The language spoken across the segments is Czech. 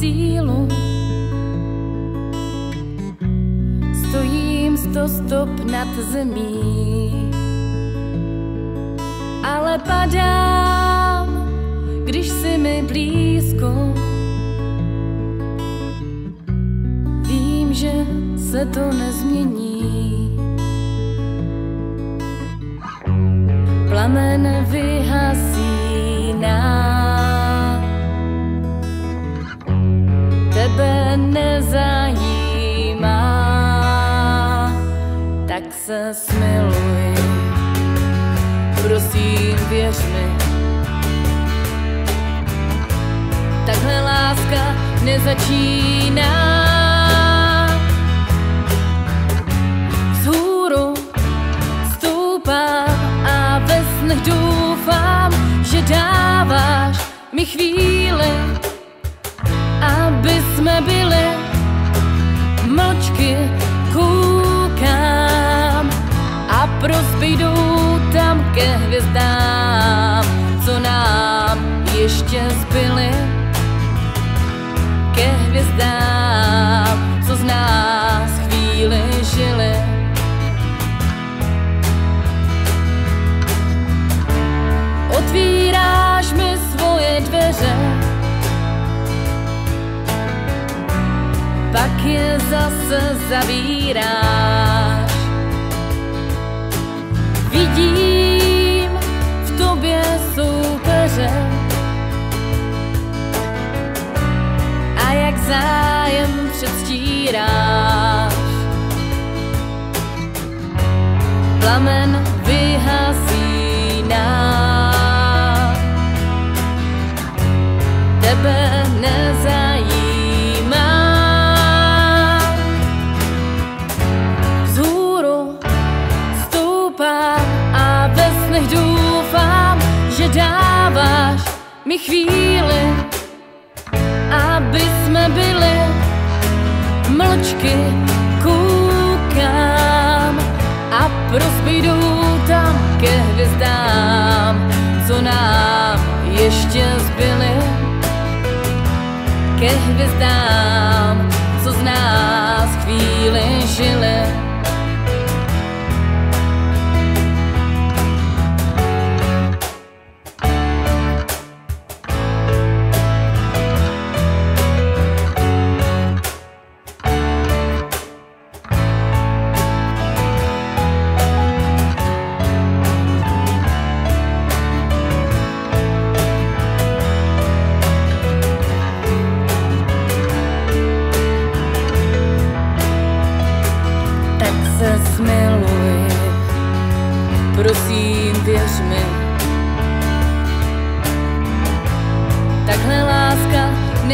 sílu. Stojím sto stop nad zemí, ale padám, když si mi blízko. Vím, že se to nezmění. Plamen vyhasí nám. Nezajímá, tak se smiluj. Prosím, věř mi. Takhle láska nezačíná. Vzhůru stoupám a ve snech doufám, že dáváš mi chvíli, aby jsme byli mlčky koukám a prozbejdu tam ke hvězdám, co nám ještě zbyly ke hvězdám, zase zavíráš. Vidím v tobě soupeře a jak zájem předstíráš. Plamen vyhasí mi chvíli, aby jsme byli mlčky koukám a prozbejdu tam ke hvězdám, co nám ještě zbyly ke hvězdám, co z nás chvíli žili.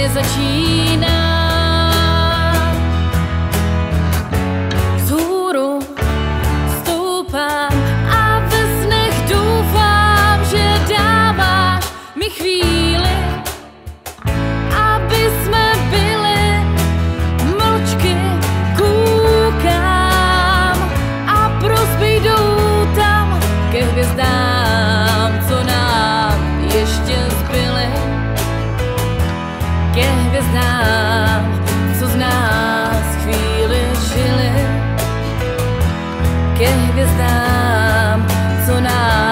Nezačíná. Vzhůru neznám, co z nás chvíli žili. Ke hvězdám, co nás